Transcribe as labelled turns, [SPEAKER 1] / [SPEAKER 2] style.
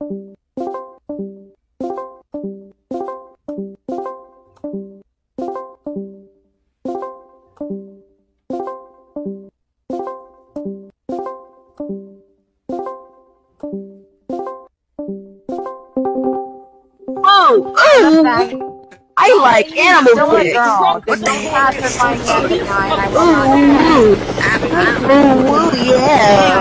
[SPEAKER 1] Oh, I like animal pics. What the heck? Ooh, ooh, yeah.